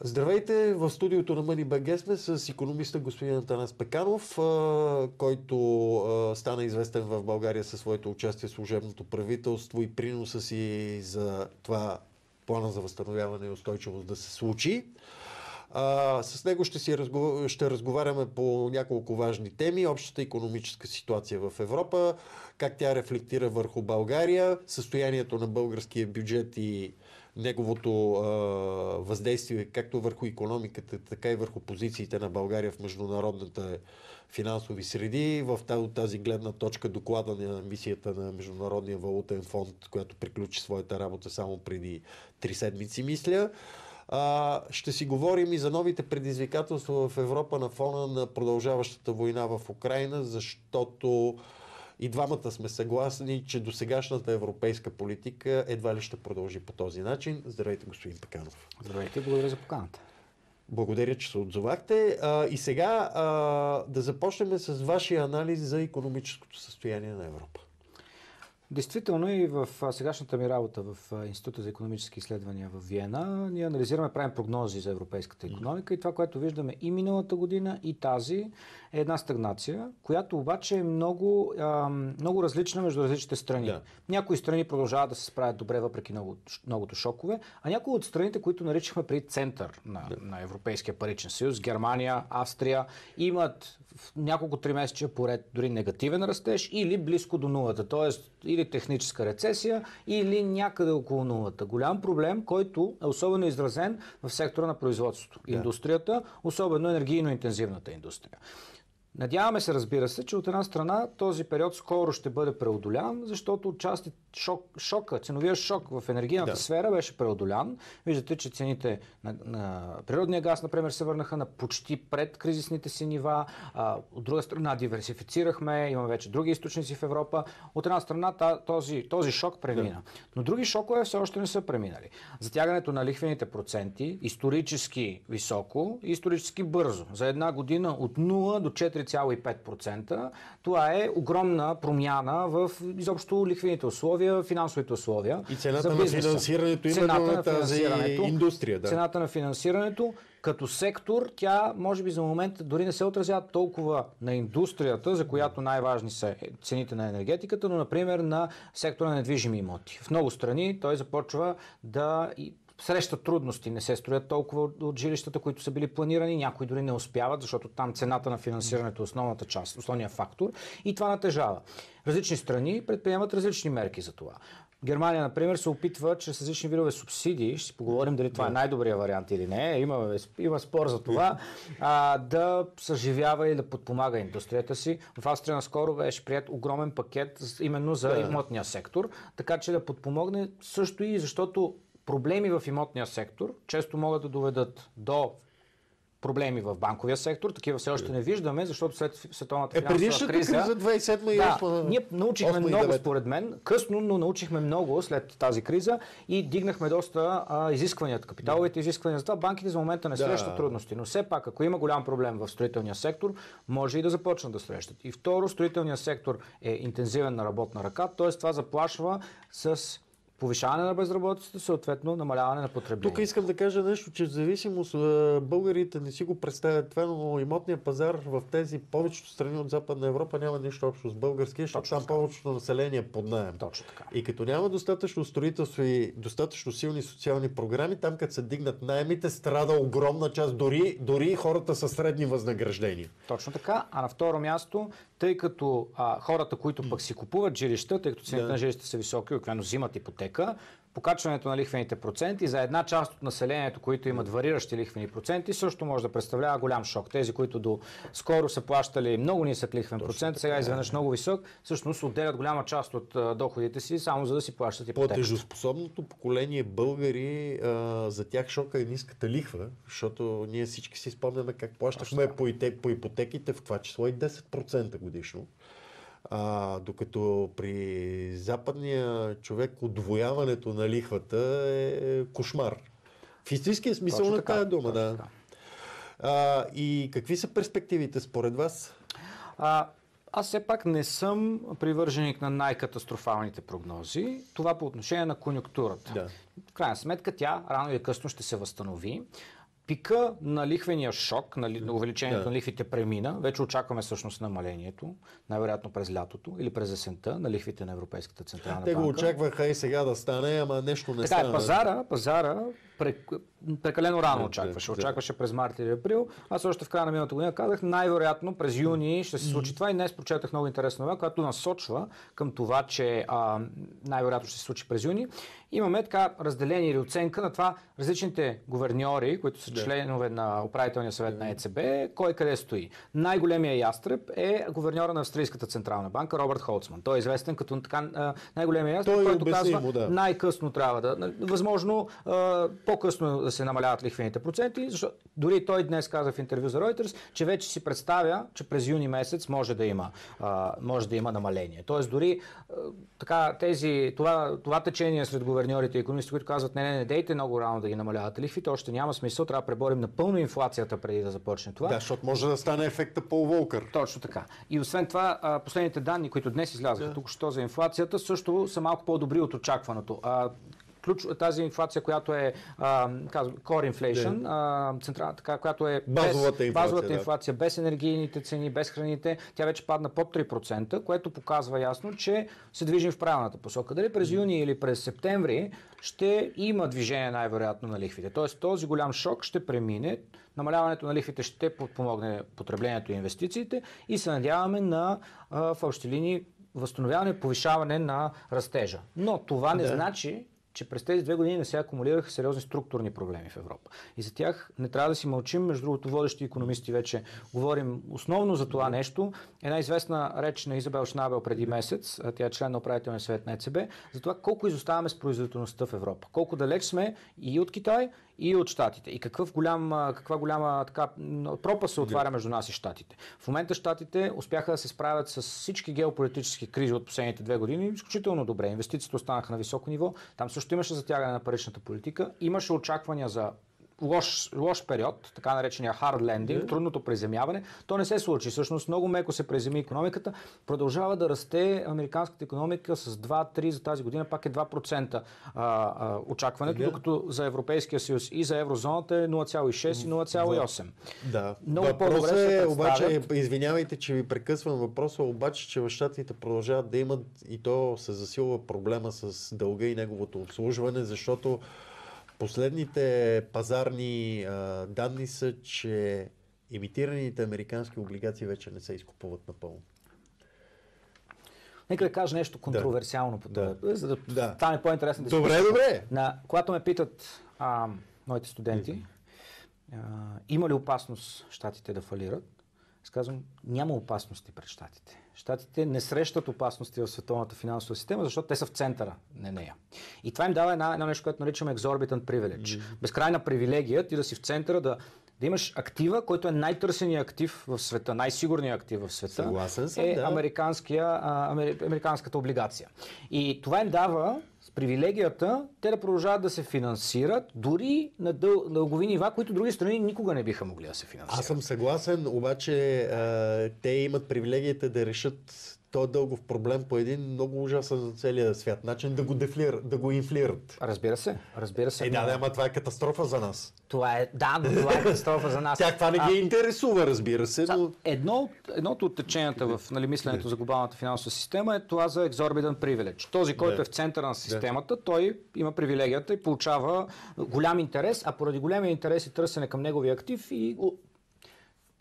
Здравейте, в студиото на Мъни БГ сме с економиста господин Атанас Пеканов, който стана известен в България със своето участие в служебното правителство и приноса си за това плана за възстановяване и устойчивост да се случи. С него ще, си разгов... ще разговаряме по няколко важни теми. Общата економическа ситуация в Европа, как тя рефлектира върху България, състоянието на българския бюджет и неговото а, въздействие както върху економиката, така и върху позициите на България в международната финансови среди. В тази, гледна точка доклада на мисията на Международния валутен фонд, която приключи своята работа само преди три седмици, мисля. А, ще си говорим и за новите предизвикателства в Европа на фона на продължаващата война в Украина, защото и двамата сме съгласни, че досегашната европейска политика едва ли ще продължи по този начин. Здравейте, господин Пеканов. Здравейте, благодаря за поканата. Благодаря, че се отзовахте. А, и сега а, да започнем с вашия анализ за економическото състояние на Европа. Действително и в сегашната ми работа в Института за економически изследвания в Виена, ние анализираме, правим прогнози за европейската економика и това, което виждаме и миналата година, и тази е една стагнация, която обаче е много, много различна между различните страни. Да. Някои страни продължават да се справят добре, въпреки много, многото шокове, а някои от страните, които наричахме при център на, да. на Европейския паричен съюз, Германия, Австрия, имат в няколко три месеца поред дори негативен растеж или близко до нулата. Тоест, или техническа рецесия, или някъде около нулата. Голям проблем, който е особено изразен в сектора на производството. Индустрията, особено енергийно интензивната индустрия. Надяваме се, разбира се, че от една страна този период скоро ще бъде преодолян, защото отчасти шок, шока, ценовия шок в енергийната да. сфера беше преодолян. Виждате, че цените на, на природния газ, например, се върнаха на почти пред кризисните си нива. А, от друга страна диверсифицирахме, имаме вече други източници в Европа. От една страна този, този шок премина. Да. Но други шокове все още не са преминали. Затягането на лихвените проценти, исторически високо и исторически бързо. За една година от 0 до 4 4,5%. Това е огромна промяна в изобщо лихвените условия, финансовите условия. И цената на финансирането цената на тази индустрия. Да. Цената на финансирането като сектор, тя може би за момента дори не се отразява толкова на индустрията, за която най-важни са цените на енергетиката, но например на сектора на недвижими имоти. В много страни той започва да срещат трудности, не се строят толкова от жилищата, които са били планирани, някои дори не успяват, защото там цената на финансирането е основната част, основният фактор и това натежава. Различни страни предприемат различни мерки за това. Германия, например, се опитва чрез различни видове субсидии, ще си поговорим дали това е най-добрия вариант или не, има, има спор за това, а, да съживява и да подпомага индустрията си. В Австрия наскоро беше прият огромен пакет именно за имотния сектор, така че да подпомогне също и защото проблеми в имотния сектор често могат да доведат до проблеми в банковия сектор. Такива все още не виждаме, защото след световната е, финансова криза... криза 2007 и да, ние научихме много, според мен, късно, но научихме много след тази криза и дигнахме доста а, изискванията, капиталовите изисквания. Затова банките за момента не да. срещат трудности. Но все пак, ако има голям проблем в строителния сектор, може и да започнат да срещат. И второ, строителният сектор е интензивен на работна ръка, т.е. това заплашва с повишаване на безработицата, съответно намаляване на потреблението. Тук искам да кажа нещо, че в зависимост българите не си го представят това, но имотният пазар в тези повечето страни от Западна Европа няма нищо общо с българския, защото там повечето население е под найем. Точно така. И като няма достатъчно строителство и достатъчно силни социални програми, там като се дигнат найемите, страда огромна част, дори, дори хората с средни възнаграждения. Точно така. А на второ място, тъй като а, хората, които пък си купуват жилища, тъй като цените да. на жилища са високи, обикновено взимат ипотека, покачването на лихвените проценти за една част от населението, които имат вариращи лихвени проценти, също може да представлява голям шок. Тези, които до скоро са плащали много нисък лихвен Точно процент, сега изведнъж много висок, всъщност отделят голяма част от доходите си само за да си плащат ипотека. По-тежоспособното поколение българи, а, за тях шока е ниската лихва, защото ние всички си спомняме как плащахме по, по ипотеките, в това число и 10% годишно. А, докато при западния човек отвояването на лихвата е кошмар. В истинския смисъл точно на тази дума, да. Така. А, и какви са перспективите според вас? А, аз все пак не съм привърженик на най-катастрофалните прогнози. Това по отношение на конюнктурата. Да. В крайна сметка тя рано или късно ще се възстанови. Пика на лихвения шок, на увеличението да. на лихвите премина. Вече очакваме всъщност намалението, най-вероятно през лятото или през есента на лихвите на Европейската централна Те банка. Те го очакваха и сега да стане, ама нещо не така стана. Е, пазара, пазара прекалено рано очакваше. Очакваше през март или април. Аз още в края на миналата година казах, най-вероятно през юни ще се случи това и днес прочетах много интересна новина, която насочва към това, че а, най-вероятно ще се случи през юни. Имаме така разделение или оценка на това различните гуверньори, които са членове на управителния съвет на ЕЦБ, кой къде стои. Най-големия ястреб е гуверньора на Австрийската централна банка Робърт Холцман. Той е известен като така, най-големия ястреб, който казва да. най-късно трябва да, възможно по-късно да се намаляват лихвените проценти, защото дори той днес каза в интервю за Reuters, че вече си представя, че през юни месец може да има, може да има намаление. Тоест дори така, тези, това, това течение сред гуверньорите и економисти, които казват, не, не, не дейте много рано да ги намалявате лихвите, още няма смисъл, трябва да преборим напълно инфлацията преди да започне това. Да, защото може да стане ефекта по Волкър. Точно така. И освен това, последните данни, които днес излязаха да. тук що за инфлацията, също са малко по-добри от очакваното ключ, тази инфлация, която е а, казвам, core inflation, а, централ, така, която е базовата без, инфлация, базовата да. инфлация без енергийните цени, без храните, тя вече падна под 3%, което показва ясно, че се движим в правилната посока. Дали през юни или през септември ще има движение най-вероятно на лихвите. Тоест този голям шок ще премине, намаляването на лихвите ще подпомогне потреблението и инвестициите и се надяваме на а, в общи линии възстановяване, повишаване на растежа. Но това не да. значи, че през тези две години не се акумулираха сериозни структурни проблеми в Европа. И за тях не трябва да си мълчим. Между другото, водещи економисти вече говорим основно за това нещо. Една известна реч на Изабел Шнабел преди месец, тя е член на управителния съвет на ЕЦБ, за това колко изоставаме с производителността в Европа. Колко далеч сме и от Китай, и от щатите. И какъв голям, каква голяма така, пропа се отваря между нас и щатите. В момента щатите успяха да се справят с всички геополитически кризи от последните две години изключително добре. Инвестициите останаха на високо ниво. Там също имаше затягане на паричната политика. Имаше очаквания за лош, лош период, така наречения hard landing, yeah. трудното приземяване. То не се случи. Всъщност много меко се приземи економиката. Продължава да расте американската економика с 2-3 за тази година, пак е 2% а, а, очакването, yeah. докато за Европейския съюз и за еврозоната е 0,6 и 0,8. Да. Много Въпросът е, обаче, извинявайте, че ви прекъсвам въпроса, обаче, че в щатите продължават да имат и то се засилва проблема с дълга и неговото обслужване, защото Последните пазарни а, данни са, че имитираните американски облигации вече не се изкупуват напълно. Нека да кажа нещо контроверсиално да. по това, да. за да, да стане по-интересно. Да добре, добре. На, когато ме питат а, моите студенти, а, има ли опасност щатите да фалират, аз казвам, няма опасности пред щатите. Штатите не срещат опасности в световната финансова система, защото те са в центъра на нея. И това им дава една, едно нещо, което наричаме exorbitant privilege. Mm-hmm. Безкрайна привилегия ти да си в центъра, да, да имаш актива, който е най-търсеният актив в света, най-сигурният актив в света, Съгласен съм, е да. американския, а, американската облигация. И това им дава с привилегията те да продължават да се финансират дори на дъл, дългови нива, които други страни никога не биха могли да се финансират. Аз съм съгласен, обаче а, те имат привилегията да решат то дългов проблем по един много ужасен за целия свят начин да го дефлират, да го инфлират. Разбира се, разбира се. Е, да, да, ама това е катастрофа за нас. Това е, да, но това е катастрофа за нас. Тя това не ги а, интересува, разбира се. Но... Едно, едното от теченията в нали, мисленето за глобалната финансова система е това за exorbitant privilege. Този, който да. е в центъра на системата, да. той има привилегията и получава голям интерес, а поради големия интерес и търсене към неговия актив и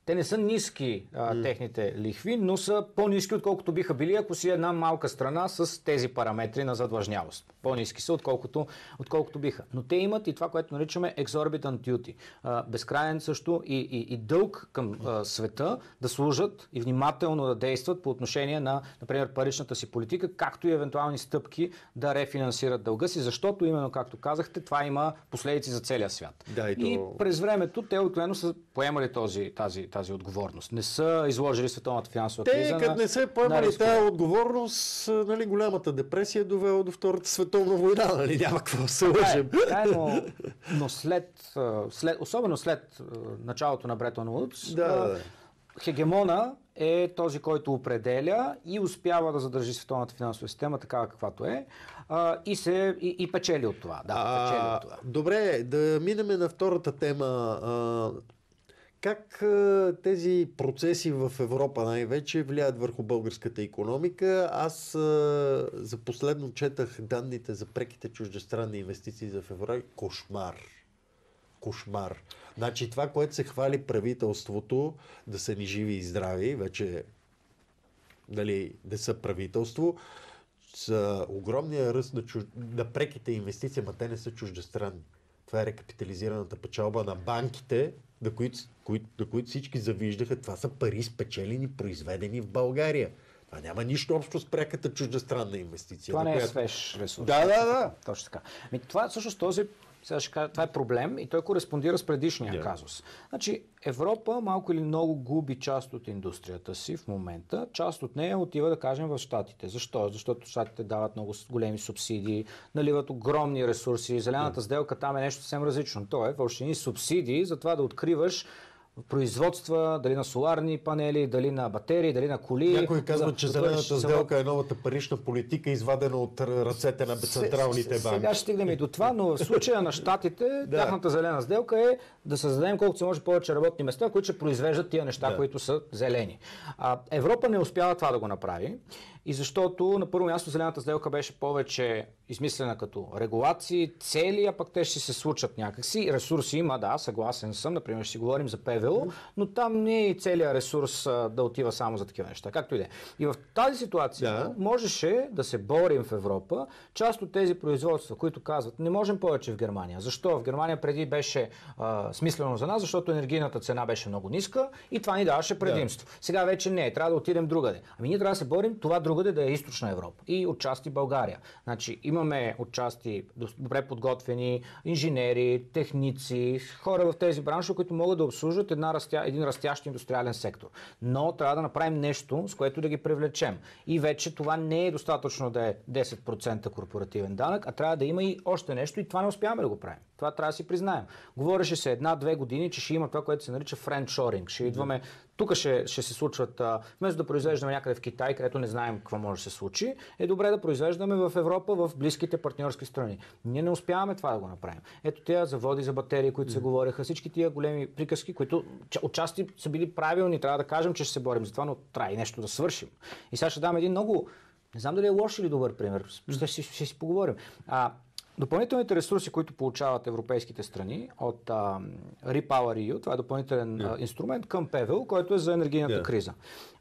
те не са ниски а, mm. техните лихви, но са по-низки, отколкото биха били, ако си една малка страна с тези параметри на задлъжнявост. По-низки са, отколкото, отколкото биха. Но те имат и това, което наричаме exorbitant duty. А, безкрайен също и, и, и дълг към а, света да служат и внимателно да действат по отношение на, например, паричната си политика, както и евентуални стъпки да рефинансират дълга си, защото именно, както казахте, това има последици за целия свят. Да, и, то... и през времето те обикновено са поемали този, тази, тази отговорност. Не са изложили световната финансова Те, криза. Те, като не се поемали тази отговорност, нали, голямата депресия довела до Втората световна война. Нали? Няма какво се лъжим. Така е, но, но след, след, особено след началото на Бретон Вудс, да, да. хегемона е този, който определя и успява да задържи световната финансова система такава каквато е а, и, се, и, и печели от това. Да, А, печели от това. Добре, да минем на втората тема. А, как тези процеси в Европа най-вече влияят върху българската економика? Аз за последно четах данните за преките чуждестранни инвестиции за февруари. Кошмар. Кошмар. Значи това, което се хвали правителството да са ни живи и здрави, вече дали да са правителство, с огромния ръст на, чуж... на преките инвестиции, ма те не са чуждестранни. Това е рекапитализираната печалба на банките, на които, които, на които всички завиждаха. Това са пари спечелени, произведени в България. Това няма нищо общо с преката чуждестранна инвестиция. Това не е която- свеж ресурс. Да, да, да. Точно така. Ми, това всъщност този сега ще кажа, това е проблем и той кореспондира с предишния Да. казус. Значи, Европа малко или много губи част от индустрията си в момента. Част от нея отива, да кажем, в Штатите. Защо? Защото Штатите дават много големи субсидии, наливат огромни ресурси. Зелената сделка там е нещо съвсем различно. То е вълшени субсидии за това да откриваш производства, дали на соларни панели, дали на батерии, дали на коли. Някой казва, За- че зелената завод. сделка е новата парична политика, извадена от ръцете на централните Сега банки. ще стигнем и до това, но в случая на щатите, Да. тяхната зелена сделка е да създадем колкото се може повече работни места, които ще произвеждат тия неща, Да. които са зелени. А, Европа не успява това да го направи. И защото на първо място зелената сделка беше повече измислена като регулации, цели, а пък те ще се случат някакси. Ресурси има, да, съгласен съм. Например, ще си говорим за ПВО, но там не е и целият ресурс а, да отива само за такива неща. Както и да е. И в тази ситуация Да. можеше да се борим в Европа. Част от тези производства, които казват, не можем повече в Германия. Защо? В Германия преди беше а, смислено за нас, защото енергийната цена беше много ниска и това ни даваше предимство. Сега вече не, трябва да отидем другаде. Ами ние трябва да се борим това другаде да е източна Европа и отчасти България. Значи имаме отчасти добре подготвени инженери, техници, хора в тези браншове, които могат да обслужват една растя, един растящ индустриален сектор. Но трябва да направим нещо, с което да ги привлечем. И вече това не е достатъчно да е 10% корпоративен данък, а трябва да има и още нещо и това не успяваме да го правим. Това трябва да си признаем. Говореше се една-две години, че ще има това, което се нарича френчоринг. Ще идваме, тук ще, ще се случват, а, вместо да произвеждаме някъде в Китай, където не знаем какво може да се случи, е добре да произвеждаме в Европа, в близките партньорски страни. Ние не успяваме това да го направим. Ето тези заводи за батерии, които се говореха, всички тия големи приказки, които ча- отчасти са били правилни, трябва да кажем, че ще се борим за това, но трябва и нещо да свършим. И сега ще дам един много, не знам дали е лош или добър пример, ще, ще, ще си поговорим. А, Допълнителните ресурси, които получават европейските страни от а, Repower EU, това е допълнителен а, инструмент към ПВЛ, който е за енергийната Yeah. криза.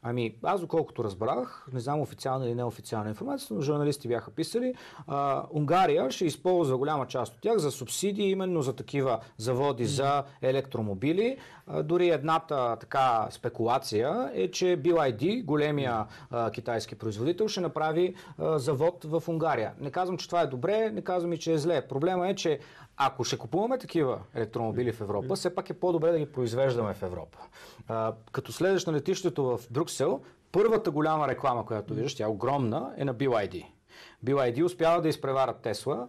Ами, аз доколкото разбрах, не знам официална или неофициална информация, но журналисти бяха писали, а, Унгария ще използва голяма част от тях за субсидии, именно за такива заводи за електромобили. А, дори едната така спекулация е, че BYD, големия а, китайски производител, ще направи а, завод в Унгария. Не казвам, че това е добре, не казвам и, че е зле. Проблема е, че ако ще купуваме такива електромобили в Европа, все пак е по-добре да ги произвеждаме в Европа. А, като следваш на летището в Брюксел, първата голяма реклама, която виждаш, тя е огромна, е на BYD. BYD успява да изпреварат Тесла.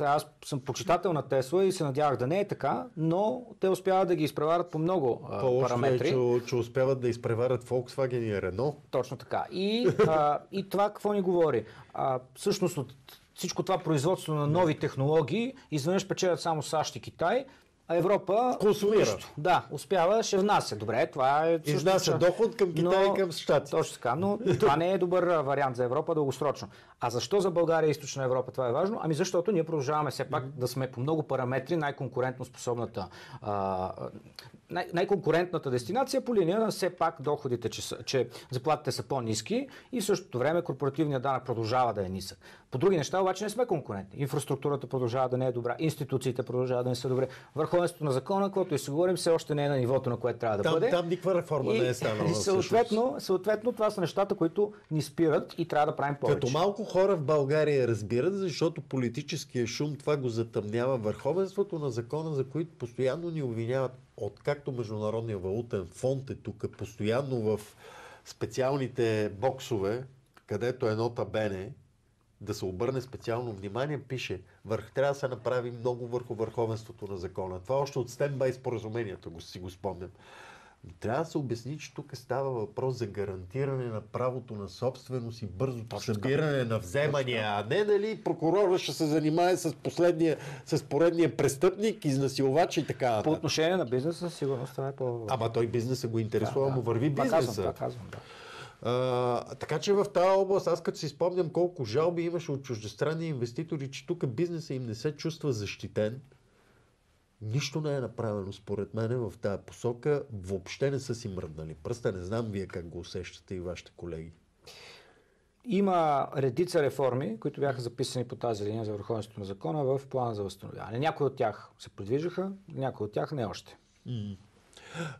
Аз съм почитател на Тесла и се надявах да не е така, но те успяват да ги изпреварат по много а, По-лошо е, параметри. че, че успяват да изпреварят Volkswagen и Renault. Точно така. И, а, и това какво ни говори? А, всъщност от всичко това производство на нови технологии, изведнъж печелят само САЩ и Китай, а Европа... Консумира. нищо. Да, успява, ще внася. Добре, това е... Изнася доход към Китай и към Щатите. Точно така, но това не е добър вариант за Европа дългосрочно. А защо за България и Източна Европа това е важно? Ами защото ние продължаваме все пак да сме по много параметри най-конкурентно способната а, най- най-конкурентната дестинация по линия на все пак доходите, че, са, че заплатите са по-низки и в същото време корпоративният данък продължава да е нисък. По други неща обаче не сме конкурентни. Инфраструктурата продължава да не е добра, институциите продължават да не са добре. Върховенството на закона, което и си говорим, все още не е на нивото, на което трябва да Там, бъде. там никаква реформа И- не е станала. И съответно, съответно, това са нещата, които ни спират и трябва да правим повече. Като малко хора в България разбират, защото политическия шум това го затъмнява върховенството на закона, за които постоянно ни обвиняват, откакто Международния валутен фонд е тук, постоянно в специалните боксове, където е нота бене, да се обърне специално внимание, пише, върх, трябва да се направи много върху върховенството на закона. Това още от стендбай споразуменията го си го спомням. Трябва да се обясни, че тук става въпрос за гарантиране на правото на собственост и бързото събиране на вземания, а не дали прокурора ще се занимае с последния, с поредния престъпник, изнасилвач и така. По отношение на бизнеса, сигурно това е по... Ама той бизнеса го интересува, да, му върви да, бизнеса. Да, казвам, да. А, така че в тази област, аз като си спомням колко жалби имаше от чуждестранни инвеститори, че тук бизнеса им не се чувства защитен. Нищо не е направено според мен в тази посока. Въобще не са си мръднали пръста. Не знам вие как го усещате и вашите колеги. Има редица реформи, които бяха записани по тази линия за върховенството на закона в плана за възстановяване. Някои от тях се предвижиха, някои от тях не още.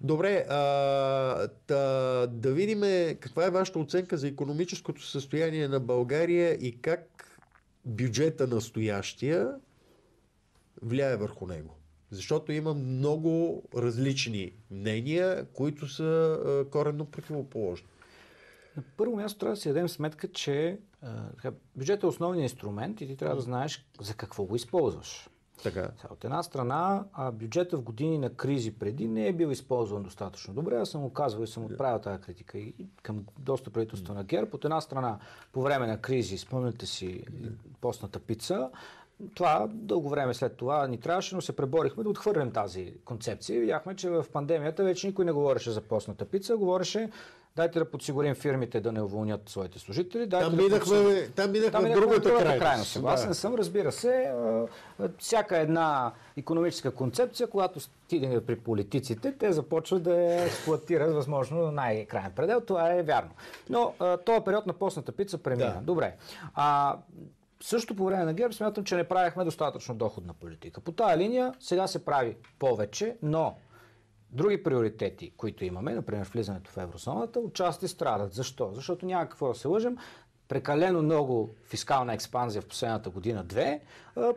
Добре, а, да, да видим каква е вашата оценка за економическото състояние на България и как бюджета настоящия влияе върху него. Защото има много различни мнения, които са а, коренно противоположни. На първо място трябва да си дадем сметка, че а, бюджетът е основният инструмент и ти трябва да знаеш за какво го използваш. Така. От една страна, а бюджета в години на кризи преди не е бил използван достатъчно добре. Аз съм го казвал и съм отправил тази критика и към доста правителства на ГЕРБ. От една страна, по време на кризи, спомняте си постната пица, това дълго време след това ни трябваше, но се преборихме да отхвърлим тази концепция. Видяхме, че в пандемията вече никой не говореше за постната пица, говореше дайте да подсигурим фирмите да не уволнят своите служители. Дайте там, да минахме, подсигурим... там минахме там минахме другата, другата крайност. крайност. Да. съм, разбира се. Всяка една економическа концепция, когато стигне при политиците, те започват да я експлуатират възможно най-крайен предел. Това е вярно. Но този период на постната пица премина. Да. Добре. А, също по време на ГЕРБ смятам, че не правихме достатъчно доходна политика. По тази линия сега се прави повече, но други приоритети, които имаме, например влизането в еврозоната, отчасти страдат. Защо? Защото няма какво да се лъжем. Прекалено много фискална експанзия в последната година-две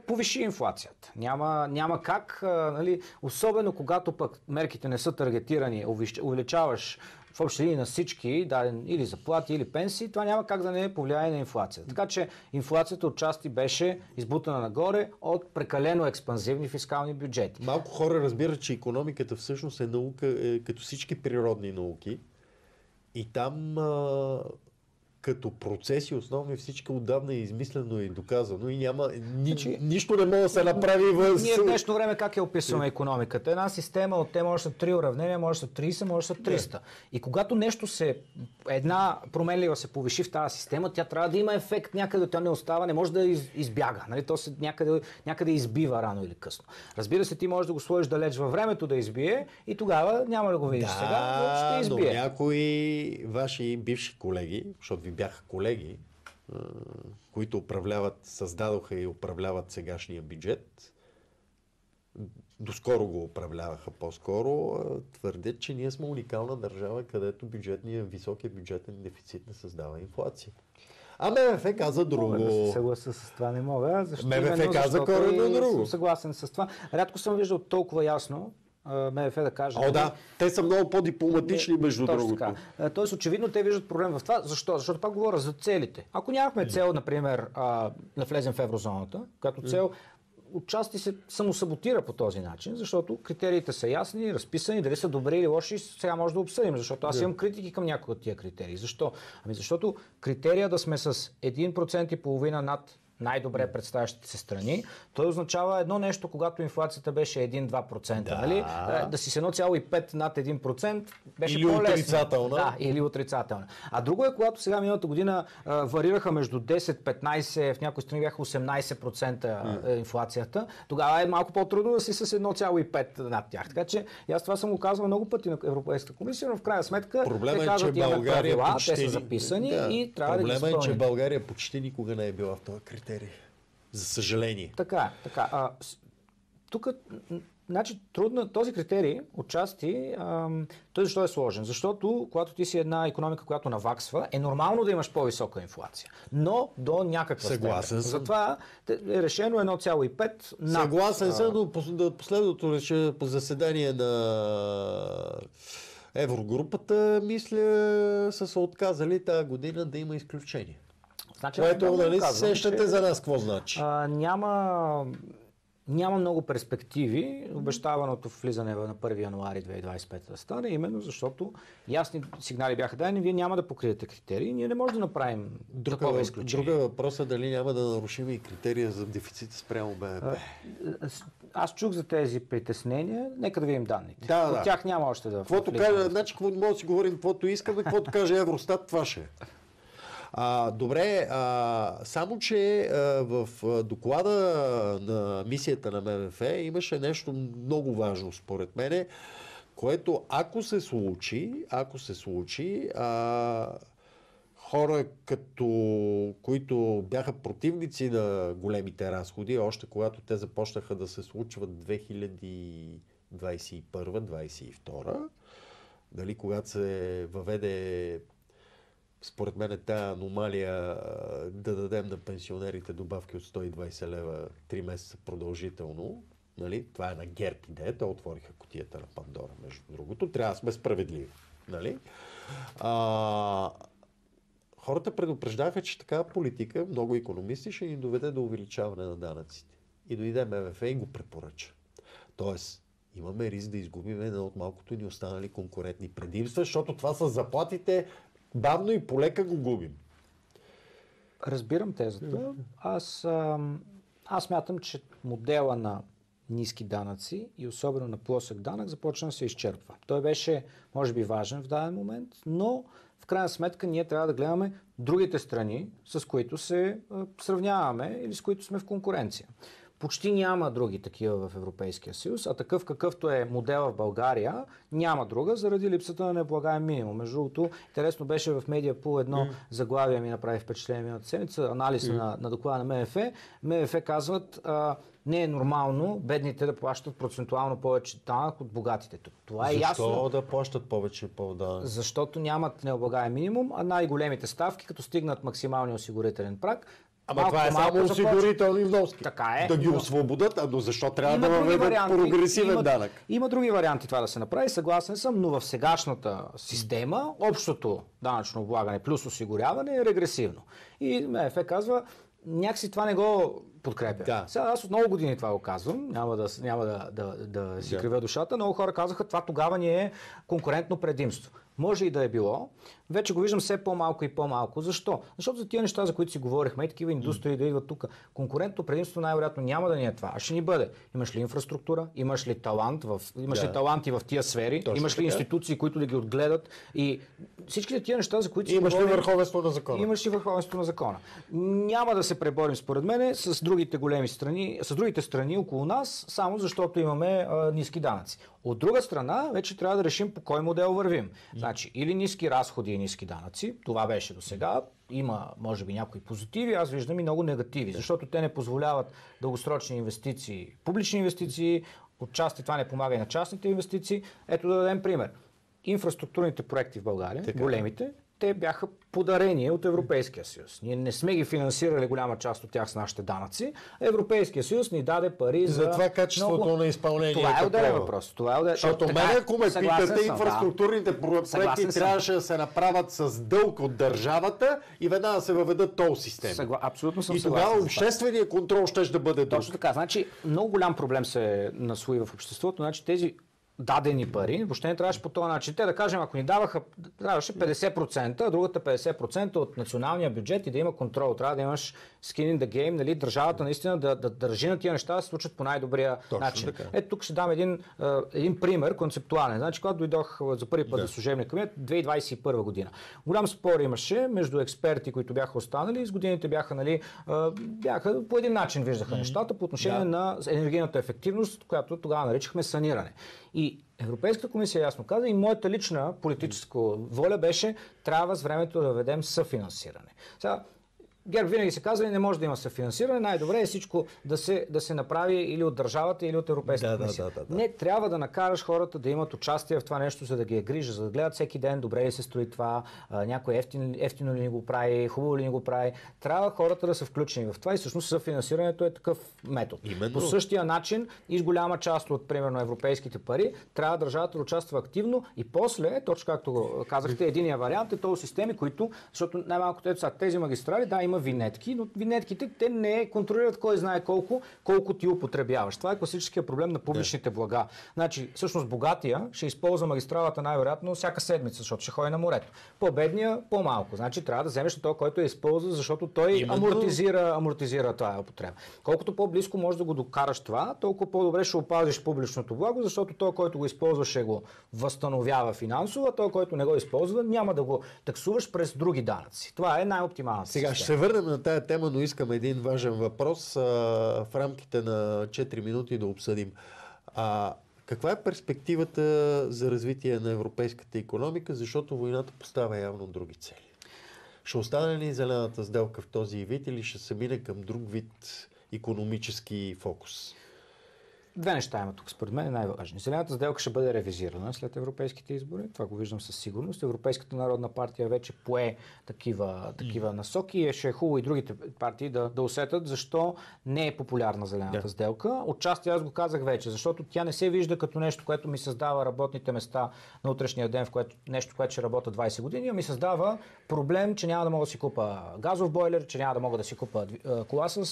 повиши инфлацията. Няма, няма как, нали, особено когато пък мерките не са таргетирани, увеличаваш в общи линии на всички, даден или заплати, или пенсии, това няма как да не повлияе на инфлацията. Така че инфлацията отчасти беше избутана нагоре от прекалено експанзивни фискални бюджети. Малко хора разбират, че економиката всъщност е наука, е, като всички природни науки. И там а, като процеси основни всичко отдавна е измислено и доказано и няма ни, значи, нищо не може да се направи в... Ние в днешно време как я описваме економиката? Една система от те може да са 3 уравнения, може да са 30, може да са 300. Не. И когато нещо се, една променлива се повиши в тази система, тя трябва да има ефект някъде, тя не остава, не може да из, избяга. Нали? То се някъде, някъде избива рано или късно. Разбира се, ти можеш да го сложиш далеч във времето да избие и тогава няма да го видиш да, сега, но ще избие. но някои ваши бивши колеги, защото ви бяха колеги, които управляват, създадоха и управляват сегашния бюджет, доскоро го управляваха по-скоро, твърдят, че ние сме уникална държава, където бюджетния, високия бюджетен дефицит не създава инфлация. А МВФ каза друго. Мога да се съгласа с това, не мога. Защо МВФ каза коренно друго. Съм съгласен с това. Рядко съм виждал толкова ясно МВФ да каже. О, да. Те са много по-дипломатични, между Точно другото. Така. Тоест, очевидно, те виждат проблем в това. Защо? Защото пак говоря за целите. Ако нямахме цел, например, а, да влезем в еврозоната, като цел отчасти се самосаботира по този начин, защото критериите са ясни, разписани, дали са добри или лоши, сега може да обсъдим, защото аз имам критики към някои от тия критерии. Защо? Ами защото критерия да сме с 1% и половина над най-добре представящите се страни, той означава едно нещо, когато инфлацията беше 1-2%. Да, нали? да си с 1,5 над 1% беше или по-лесно. отрицателна. Да, или отрицателна. А друго е, когато сега миналата година а, варираха между 10-15, в някои страни бяха 18% mm. инфлацията, тогава е малко по-трудно да си с 1,5 над тях. Така че аз това съм го казвал много пъти на Европейската комисия, но в крайна сметка Проблема те казват, е, че България правила, почти... те са записани да. и трябва Проблема да ги Проблема е, че България почти никога не е била в този критерий критерии. За съжаление. Така, така. А, тук, значи, трудно, този критерий, отчасти, ам, той защо е сложен? Защото, когато ти си една економика, която наваксва, е нормално да имаш по-висока инфлация. Но до някаква Съгласен степен. съм. Затова е решено 1,5 на... Съгласен съм, но последното решение по заседание на Еврогрупата, мисля, са се отказали тази година да има изключение. Значи, Което, нали, сещате че, за нас, какво значи? А, няма няма много перспективи обещаваното влизане на 1 януари 2025 да стане, именно защото ясни сигнали бяха дадени, вие няма да покриете критерии, ние не можем да направим друга, такова изключение. Друга въпрос е дали няма да нарушим и критерия за дефицит спрямо БВП. Аз чух за тези притеснения, нека да видим данните. Да, От да. тях няма още да Каквото каже, значи, може да си говорим, каквото искаме, каквото каже Евростат, това ще е. А, добре, а, само че а, в доклада на мисията на МВФ имаше нещо много важно според мене, което ако се случи, ако се случи, а, хора като, които бяха противници на големите разходи, още когато те започнаха да се случват 2021-2022, дали, когато се въведе според мен е тази аномалия да дадем на пенсионерите добавки от 120 лева 3 месеца продължително. Нали? Това е на Герб идеята. Отвориха котията на Пандора, между другото. Трябва да сме справедливи. Нали? А, хората предупреждаха, че такава политика, много економисти, ще ни доведе до увеличаване на данъците. И дойде МВФ и го препоръча. Тоест, имаме риск да изгубим една от малкото ни останали конкурентни предимства, защото това са заплатите бавно и полека го губим. Разбирам тезата. Аз, аз мятам, че модела на ниски данъци и особено на плосък данък започна да се изчерпва. Той беше, може би, важен в даден момент, но в крайна сметка ние трябва да гледаме другите страни, с които се сравняваме или с които сме в конкуренция. Почти няма други такива в Европейския съюз, а такъв какъвто е модел в България, няма друга, заради липсата на необлагаем минимум. Между другото, интересно беше в медиа по едно mm. заглавие ми направи впечатление миналата седмица, анализ mm. на, на доклада на МФ. МФ казват, а, не е нормално бедните да плащат процентуално повече данък от богатите. Това е Защо ясно. Защо да плащат повече по данък? Защото нямат необлагаем минимум, а най-големите ставки, като стигнат максималния осигурителен прак, Ама това е само осигурителни вноски. Така е. Да ги но... освободят, до защо трябва има да въведат прогресивен има, данък? Има други варианти това да се направи, съгласен съм, но в сегашната система общото данъчно облагане плюс осигуряване е регресивно. И МФ казва, някакси това не го подкрепя. Да. Сега аз от много години това го казвам, няма да, няма да, да, да си да. кривя душата. Много хора казаха, това тогава ни е конкурентно предимство. Може и да е било. Вече го виждам все по-малко и по-малко. Защо? Защото за тия неща, за които си говорихме, и такива индустрии да идват тук, конкурентно предимство най-вероятно няма да ни е това. А ще ни бъде. Имаш ли инфраструктура, имаш ли талант, в, имаш да. ли таланти в тия сфери, Точно имаш ли така. институции, които да ги отгледат и всичките тия неща, за които си Имаш ли говорим, върховенство на закона? Имаш ли върховенство на закона. Няма да се преборим, според мен, с другите големи страни, с другите страни около нас, само защото имаме а, ниски данъци. От друга страна, вече трябва да решим по кой модел вървим. Значи, или ниски разходи и ниски данъци, това беше до сега. Има, може би, някои позитиви, аз виждам и много негативи, защото те не позволяват дългосрочни инвестиции, публични инвестиции, отчасти това не помага и на частните инвестиции. Ето да дадем пример. Инфраструктурните проекти в България, така. големите, те бяха подарение от Европейския съюз. Ние не сме ги финансирали голяма част от тях с нашите данъци. Европейския съюз ни даде пари за. За това качеството много... на изпълнение. Това е отделен въпрос. Това е отделен... Защото така, мен, ако ме питате, съм, инфраструктурните да. проекти Съгласен трябваше съм. да се направят с дълг от държавата и веднага да се въведат тол системи. Съгла... Абсолютно съм и тогава с това. обществения контрол ще да бъде друг. Точно така. Значи, много голям проблем се насвои в обществото. Значи, тези дадени пари, въобще не трябваше по този начин. Те да кажем, ако ни даваха, трябваше 50%, а другата 50% от националния бюджет и да има контрол. Трябва да имаш skin in the game, нали, държавата наистина да, да държи на тия неща да се случат по най-добрия Точно начин. така. Ето тук ще дам един, един пример концептуален. Значи, когато дойдох за първи път Да. да. служебния кабинет, 2021 година. Голям спор имаше между експерти, които бяха останали и с годините бяха, нали, бяха по един начин виждаха нещата по отношение Да. на енергийната ефективност, която тогава наричахме саниране. И Европейската комисия ясно каза и моята лична политическа воля беше трябва с времето да ведем съфинансиране. Сега, ГЕРБ винаги се казва, не може да има съфинансиране, най-добре е всичко да се, да се направи или от държавата, или от Европейската Да, да, комисия. да, да, да. Не трябва да накараш хората да имат участие в това нещо, за да ги е грижа, за да гледат всеки ден добре ли се строи това, някой ефтин, ефтино ли ни го прави, хубаво ли ни го прави. Трябва хората да са включени в това и всъщност съфинансирането е такъв метод. Именно. По същия начин и с голяма част от, примерно, европейските пари, трябва държавата да участва активно и после, точно както казахте, единия вариант е то системи, които, защото сега, тези магистрали, да, има винетки, но винетките те не контролират кой знае колко, колко ти употребяваш. Това е класическия проблем на публичните блага. Значи, всъщност богатия ще използва магистралата най-вероятно всяка седмица, защото ще ходи на морето. По-бедния по-малко. Значи трябва да вземеш това, който е използва, защото той Именно. амортизира, амортизира това употреба. Колкото по-близко можеш да го докараш това, толкова по-добре ще опазиш публичното благо, защото той, който го използва, ще го възстановява финансово, а той, който не го използва, няма да го таксуваш през други данъци. Това е най-оптималната Сега ще се върнем на тая тема, но искам един важен въпрос а, в рамките на 4 минути да обсъдим. А, каква е перспективата за развитие на европейската економика, защото войната поставя явно други цели? Ще остане ли зелената сделка в този вид или ще се мине към друг вид економически фокус? Две неща има тук, според мен е най-важни. Зелената сделка ще бъде ревизирана след европейските избори. Това го виждам със сигурност. Европейската народна партия вече пое такива, такива насоки и ще е хубаво и другите партии да, да усетят защо не е популярна зелената Да. сделка. Отчасти аз го казах вече, защото тя не се вижда като нещо, което ми създава работните места на утрешния ден, в което нещо, което ще работя 20 години, а ми създава проблем, че няма да мога да си купа газов бойлер, че няма да мога да си купа кола с,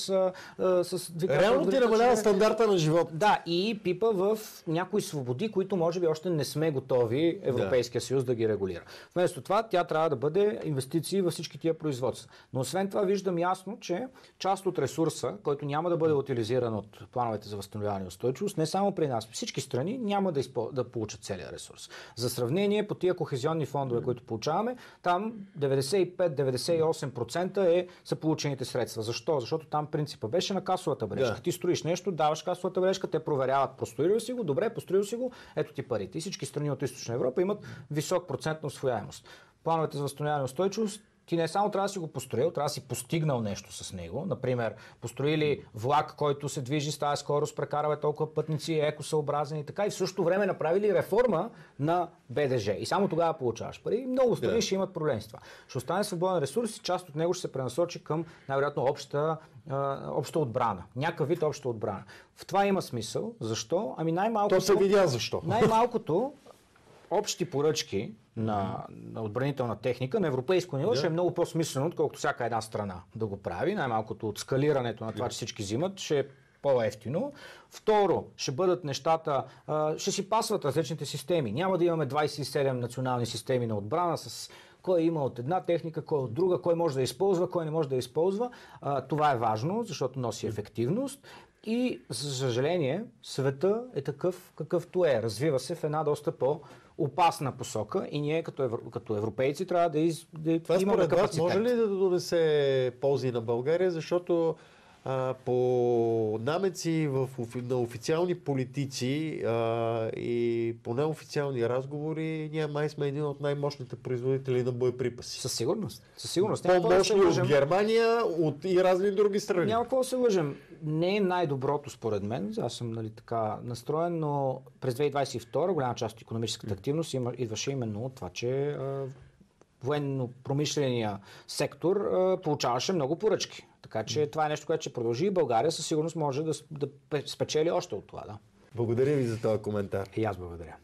с двигател. Реално ти намалява стандарта на живот. Да, и пипа в някои свободи, които може би още не сме готови Европейския съюз да ги регулира. Вместо това, тя трябва да бъде инвестиции във всички тия производства. Но освен това, виждам ясно, че част от ресурса, който няма да бъде утилизиран от плановете за възстановяване и устойчивост, не само при нас, всички страни няма да, изпо... да получат целият ресурс. За сравнение, по тия кохезионни фондове, които получаваме, там 95-98% е, са получените средства. Защо? Защото там принципа беше на касовата бележка. Да. Ти строиш нещо, даваш касовата бележка, те проверяват, построил си го, добре, построил си го, ето ти парите. И всички страни от Източна Европа имат висок процент на освояемост. Плановете за възстановяване и устойчивост ти не само трябва да си го построил, трябва да си постигнал нещо с него. Например, построили влак, който се движи с тази скорост, прекарва толкова пътници, е екосъобразен и така. И в същото време направили реформа на БДЖ. И само тогава получаваш пари. Много страни Да. ще имат проблем с това. Ще остане свободен ресурс и част от него ще се пренасочи към най-вероятно обща, обща отбрана. Някакъв вид обща отбрана. В това има смисъл. Защо? Ами най-малко. То се видя защо. Най-малкото общи поръчки на, на отбранителна техника на европейско ниво Да. ще е много по-смислено, отколкото всяка една страна да го прави. Най-малкото от скалирането на това, че всички взимат, ще е по-ефтино. Второ, ще бъдат нещата, ще си пасват различните системи. Няма да имаме 27 национални системи на отбрана с кой има от една техника, кой от друга, кой може да използва, кой не може да използва. Това е важно, защото носи ефективност. И, за съжаление, света е такъв какъвто е. Развива се в една доста по- опасна посока и ние като, евро, като европейци трябва да, из, да Това имаме според вас може ли да донесе ползи на България, защото а, по намеци в, на официални политици а, и по неофициални разговори, ние май сме един от най-мощните производители на боеприпаси. Със сигурност. Със сигурност. Какво да По-мощни от. Германия от и разни други страни. Няма какво да се лъжем. Не е най-доброто според мен, аз съм нали, така настроен, но през 2022 голяма част от економическата активност има, идваше именно от това, че а, военно-промишления сектор а, получаваше много поръчки. Така че това е нещо, което ще продължи и България със сигурност може да, да спечели още от това. Да. Благодаря ви за този коментар. И аз благодаря.